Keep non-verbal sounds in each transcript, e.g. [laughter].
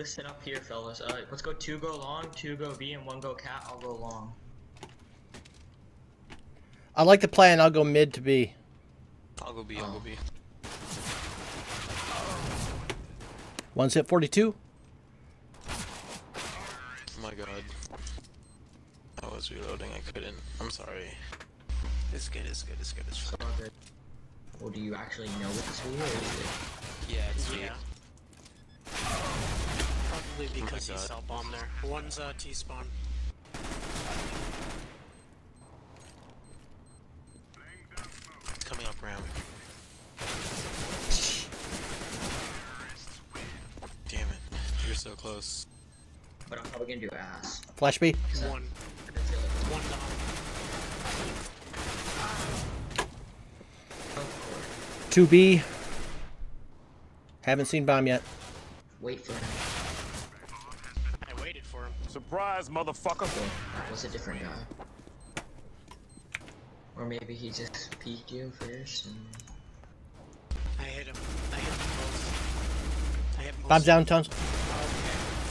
Listen up here, fellas. Uh, let's go two go long, two go B, and one go cat. I'll go long. I like the plan. I'll go mid to B. I'll go B, I'll go B. One's hit 42. Oh my god. I was reloading, I couldn't. I'm sorry. It's good, it's good, it's good, it's So fine. good. Well, do you actually know what this video is? Yeah, it's Yeah. Probably because he God. saw bomb there. One's uh, T spawn. It's coming up ramp. Damn it. You're so close. But I'm probably gonna do ass. Flash B. One. One down. Oh, 2B. Haven't seen bomb yet. wait for him. I waited for him. Surprise, motherfucker. Well, that was a different guy. Or maybe he just peeked you first and... I hit him. I hit them both. I hit most. Bomb's down, tons. Okay.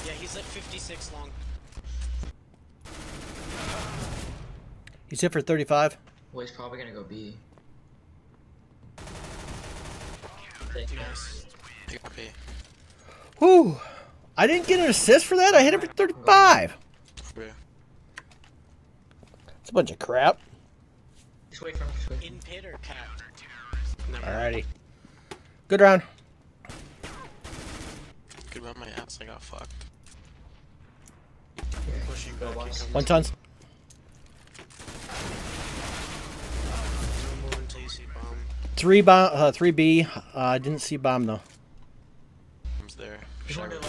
Yeah, he's at 56 long. He's hit for 35. Well, he's probably gonna go B. Nice. Pick up A. Whew. I didn't get an assist for that. I hit him for 35. Okay. It's a bunch of crap. Just wait for him. In pit or cat? Alrighty. Good round. Good round my ass, I got fucked. Pushing back. boss. He comes. One tons. Don't move until you see bomb. Three bomb. Uh, three B. Uh, I didn't see bomb though. Comes there. He's one to the left. He's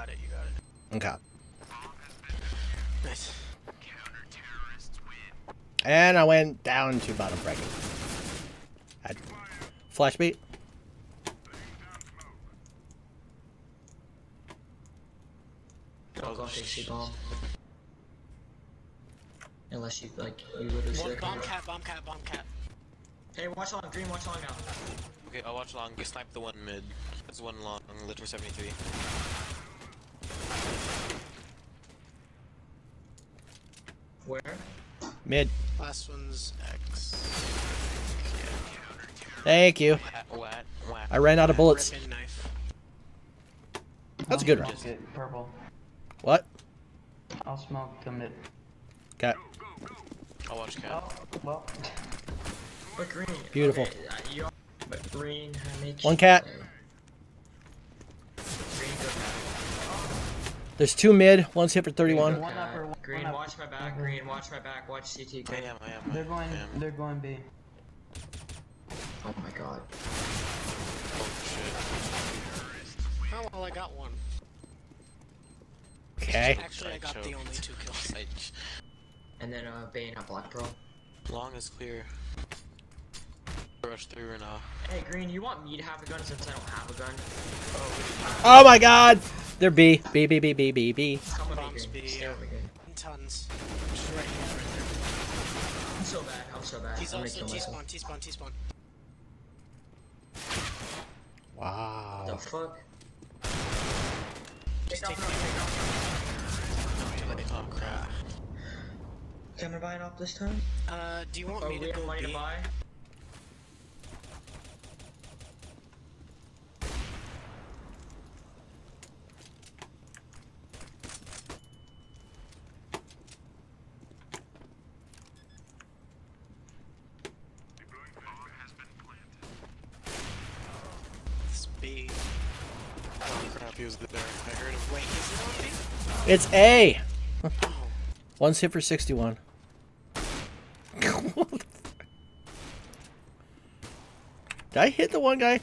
got it, you got it. Okay. Nice. And I went down to bottom bracket. Had flash beat. Don't go take bomb. Unless you, like, you literally One should bomb cat, bomb cat, bomb cat. Hey, watch long, green, watch long now. Okay, I'll watch long. You snipe the one mid. There's one long, lit for 73. Where? Mid. Last one's X. Thank you. I ran out of bullets. Knife. That's a good round. Smoke it, purple. What? I'll smoke the mid. Got I'll watch cat. Oh, well. But green. Beautiful. Okay, uh, but green uh, One cat. Green, go cat. There's two mid. One's hit for 31. One upper, one Green, upper. watch my back. Green, watch my back. Watch CT. I am, I am. They're going. Am. They're going B. Oh my god. Oh shit. Oh, well, I got one. Okay. Actually, I got the only two kills. [laughs] And then uh, Bane at Black Pearl. long is clear. Rush through and uh. Hey, Green, you want me to have a gun since I don't have a gun? Oh my god! They're B. B, B, B, B, B, B. Come with Bombs B, Stay yeah. with me, Green. Tons. Just right here, right there. I'm so bad. I'm so bad. He's I'm gonna also kill T myself. spawn, T spawn, T spawn. The Wow. fuck? Just Take take off, the take off. Oh crap. Can I buy it off this time? Uh, do you want Oh, me to have go money B? to buy? It's B. Oh crap, he was there. I heard him. Wait, is it? It's A. Oh, One's hit for 61. [laughs] Did I hit the one guy?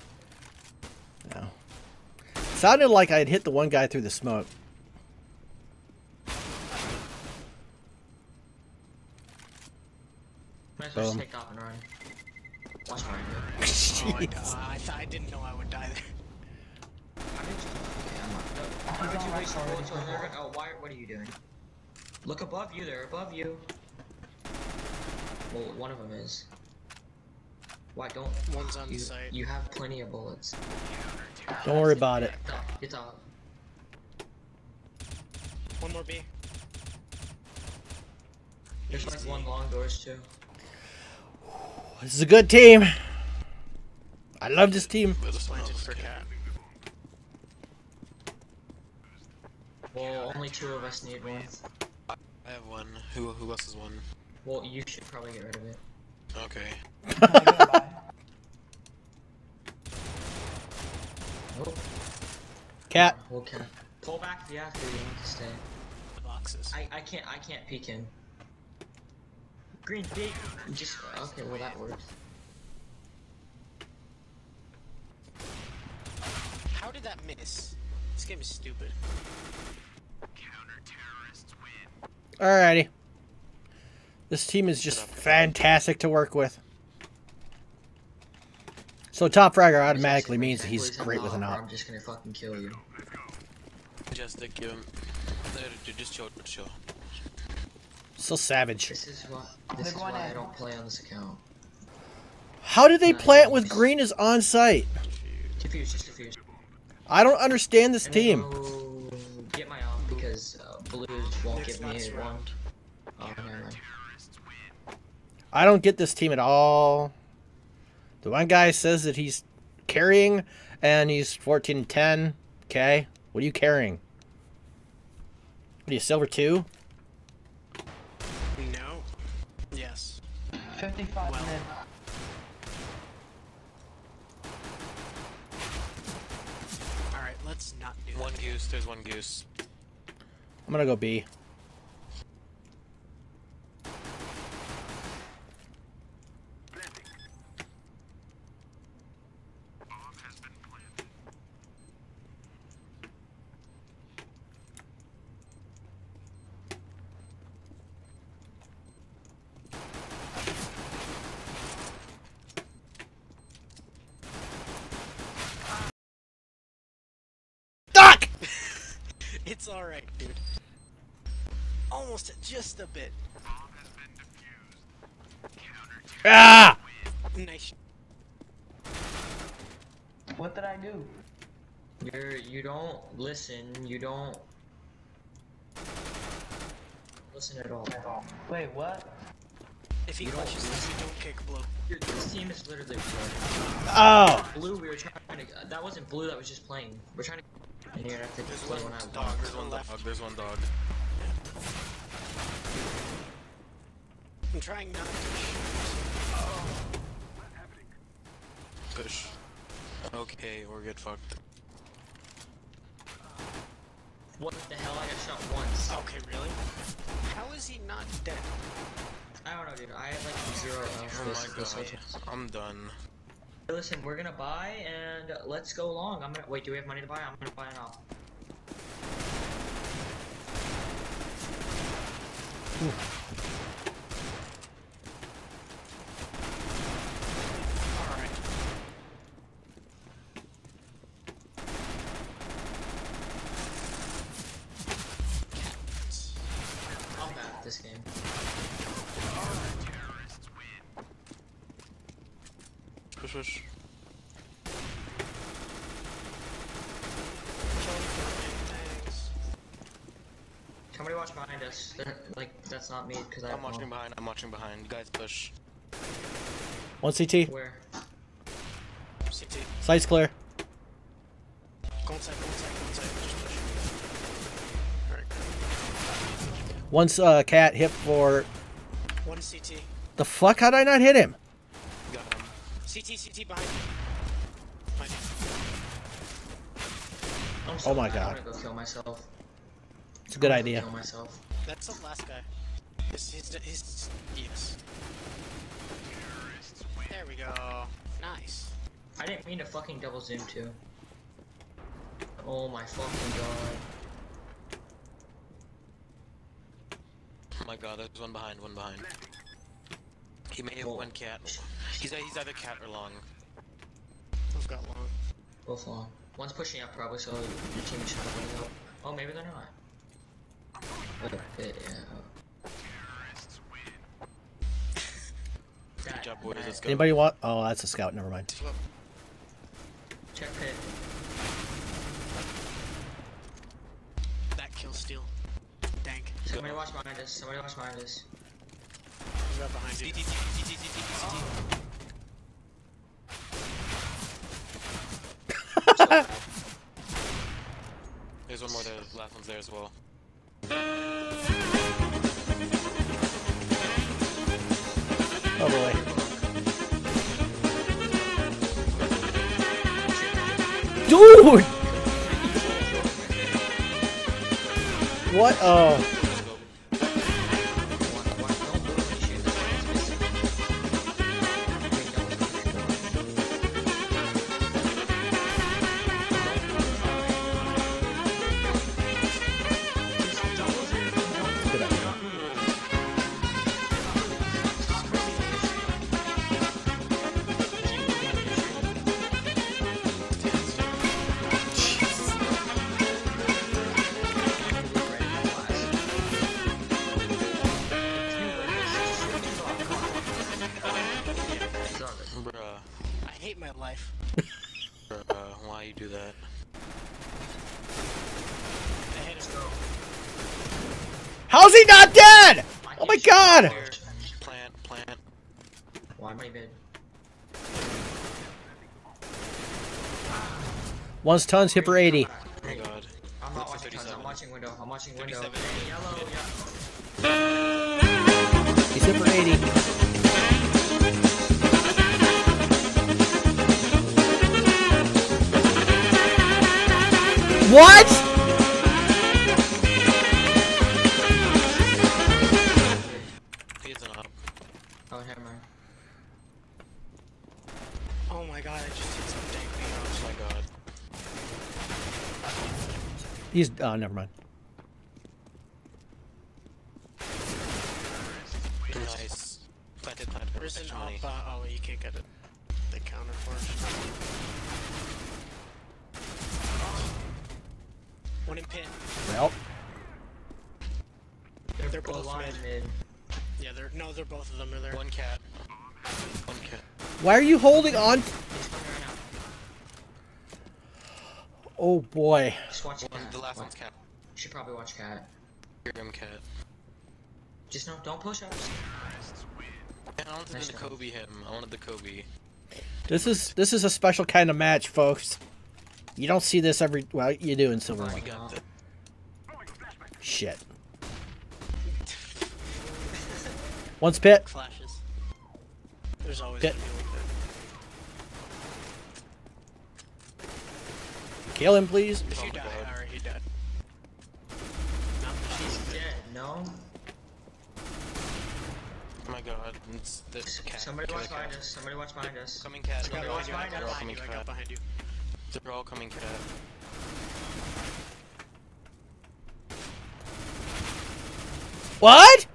No. Sounded like I had hit the one guy through the smoke. Might as well just Boom. take off and run. Watch mine. oh I, uh, I, th I didn't know I would die there. How did you? Okay, I'm not. How did you waste your bullets on there? Oh, why? What are you doing? Look above you, they're above you. Well, one of them is. Why don't One's on you? site. You have plenty of bullets. Don't worry about it. Get up, get up. One more B. There's like one long doors too. This is a good team. I love this team. But this one Planted was for okay. cat. Well, only two of us need one. I have one. Who who else has one? Well, you should probably get rid of it. Okay. Can I go. Cat. Oh, okay. Pull back if you have to. You need to stay. The boxes. I I can't I can't peek in. Green big. Just okay. Well, that works. How did that miss? This game is stupid. Alrighty. This team is just fantastic to work with. So top fragger automatically means that he's great with not, an or op. I'm just gonna fucking kill you. Just to give him. There, dude, just chill, chill. So savage. This is what. This is why I don't play on this account. How did they plant with green is on site? Defuse, just defuse. I don't understand this And then team. Because uh, blues won't give me a one. Oh, never mind. I don't get this team at all. The one guy says that he's carrying and he's 14 and 10. Okay. What are you carrying? What are you, silver 2? No. Yes. 55 Well. mid. Alright, let's not do One that. goose. There's one goose. I'm gonna go B. [laughs] It's alright. Almost just a bit. Ah! Nice. What did I do? You're you don't listen. You don't listen at all. Wait, what? If he You don't clutches this, you don't kick blue. Your- This team is literally blood. Oh! blue. We were trying to. That wasn't blue. That was just playing. We're trying to. And you're gonna have to There's play one dog. walk. There's one dog. There's one dog. I'm trying not to shoot. Push. Okay, we're get fucked. What the hell? I got shot once. Okay, really? How is he not dead? I don't know, dude. I have like zero oh health. Oh my god. I'm done. Listen, we're gonna buy and let's go long. I'm gonna wait. Do we have money to buy? I'm gonna buy now. Alright. This game. Push, push. Somebody watch behind us. They're, like that's not me because I. I'm watching well, behind. I'm watching behind. You Guys, push. One CT. Where? CT. Site's clear. Go inside, go inside, One's uh, cat hit for. One CT. The fuck? How did I not hit him? Got him. CT, CT behind you. Behind you. I'm so Oh my God. I'm gonna go kill myself. It's a good I'm idea. Kill myself. That's the last guy. His, his, his, yes. There we go. Nice. I didn't mean to fucking double zoom too. Oh my fucking god. Oh my god, there's one behind. One behind. He may have Whoa. one cat. He's he's either cat or long. We've got long. Both long. One's pushing up probably, so your team should have help. Oh, maybe they're not. Oh, pit, yeah. Good That- job, boys. Let's go. Anybody want? Oh, that's a scout. Never mind. Check pit. Somebody watch behind us. Somebody watch behind us. He's right behind you. CT, CT, CT, CT, There's one more there. The last one's there as well. Oh boy. Dude! What? Oh. How's he not dead? Oh my god! Plant, plant. Why am I mid? One's tons, hit for 80. Oh my god. I'm not watching tons, I'm watching window, I'm watching window. Hey, yellow, yeah. He's hit for 80. What? He's an up. Oh, hammer. Oh my god, I just hit some dank Oh my god. He's, oh, never mind. Nice. Planted, planted. There's an Extra uh, oh you can't get it. The counter for us. One in pit. Well, They're Go both line mid. mid. Yeah, no, they're both of them are there. One cat. One cat. why are you holding on? He's coming right now. Oh boy. Just watch One, cat. the last Watch- one's cat. You should probably watch cat. Grim cat. Just no, don't push up. Man, I wanted Nice to job. Kobe him. I wanted the Kobe. This is this is a special kind of match, folks. You don't see this every well, you do in Silver Fine. Lake. We got the Shit. One's pit. Flashes. There's always Pit. gonna be one there. Kill him, please. If Oh you my die, God. alright, he died. No, He's dead. No. Oh my god. It's the cat. Somebody Kill watch the behind us. Somebody watch behind us. Coming cat. Somebody They're all, watch behind got they're all us. behind coming you, I got cat. behind you. They're all coming cat. What?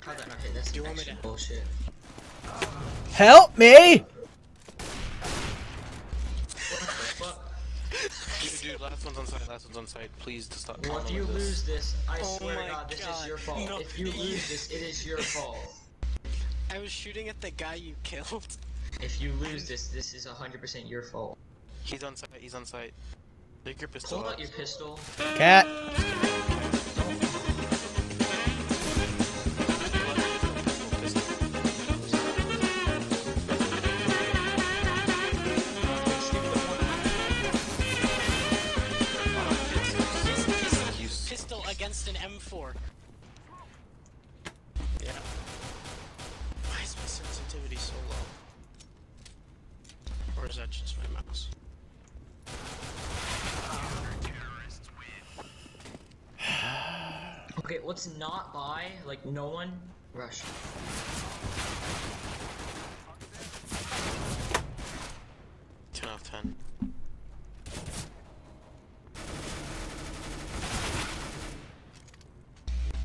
How'd that not hit? That's Do you want me actually to- bullshit. Help me! Dude, dude, last one's on site. Last one's on site. Please to stop. Well, if you with lose this. this, I Oh swear to God, this God. is your fault. No. If you lose this, it is your [laughs] fault. I was shooting at the guy you killed. If you lose this, this is 100% your fault. He's on site. He's on site. Take your pistol Hold out. out your pistol. Cat. An M4. Yeah. Why is my sensitivity so low? Or is that just my mouse? [sighs] Okay, let's not buy, like, no one. Rush. Ten out of ten.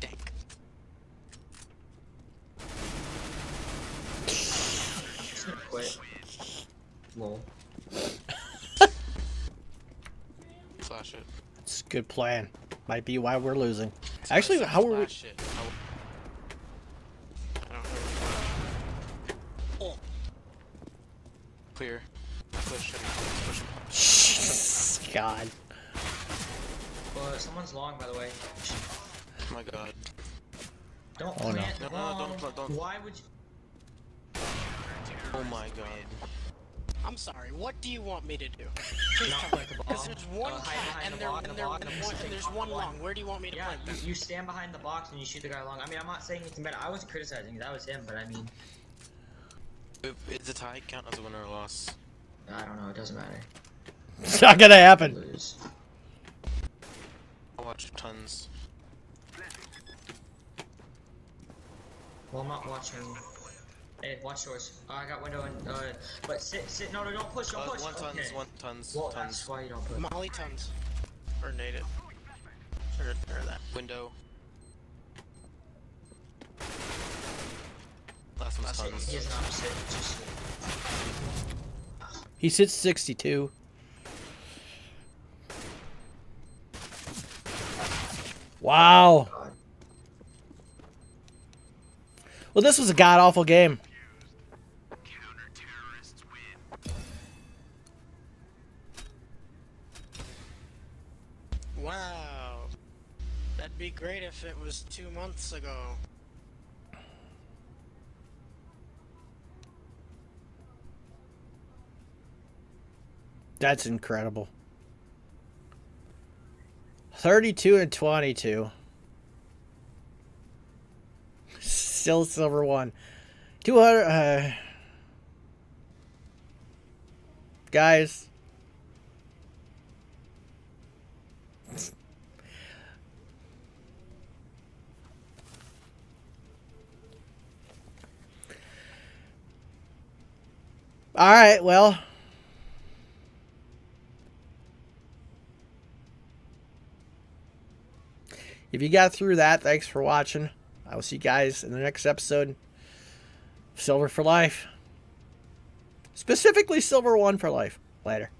Dank. Just gonna quit. Lol. Flash it. It's a good plan. Might be why we're losing. Actually, how are we? it. I. Oh, Clear. Push heavy. Push. God. Well, someone's long, by the way. Oh my god. Don't Oh, plant No, no, no, don't don't- Why would you? Oh my god. I'm sorry. What do you want me to do? Not plant the ball. Because there's one Uh, cat behind and, the there, and, there, and, and one, and there's one one. long. Where do you want me to Yeah, plant you, you stand behind the box and you shoot the guy long. I mean, I'm not saying it's better. I wasn't criticizing. That was him, but I mean, If- Is the tie count as a winner or a loss? I don't know. It doesn't matter. It's not gonna happen. Lose. I'll watch tons. Well, I'm not watching. Hey, watch yours. Oh, I got window and uh, but sit, sit. No, no, don't push, don't Uh, push. one tons, okay. one tons, Well, tons. that's why you don't put. Molly tons. Or nade it. Or, or that. Window. Last one's Last hit, tons. he has an opposite. Just He sits 62. Wow. Well, this was a god awful game. Wow. That'd be great if it was two months ago. That's incredible. 32 and 22. Still silver one. 200 uh Guys, All right, well, if you got through that, thanks for watching. I will see you guys in the next episode. Silver for Life. Specifically, Silver One for Life. Later.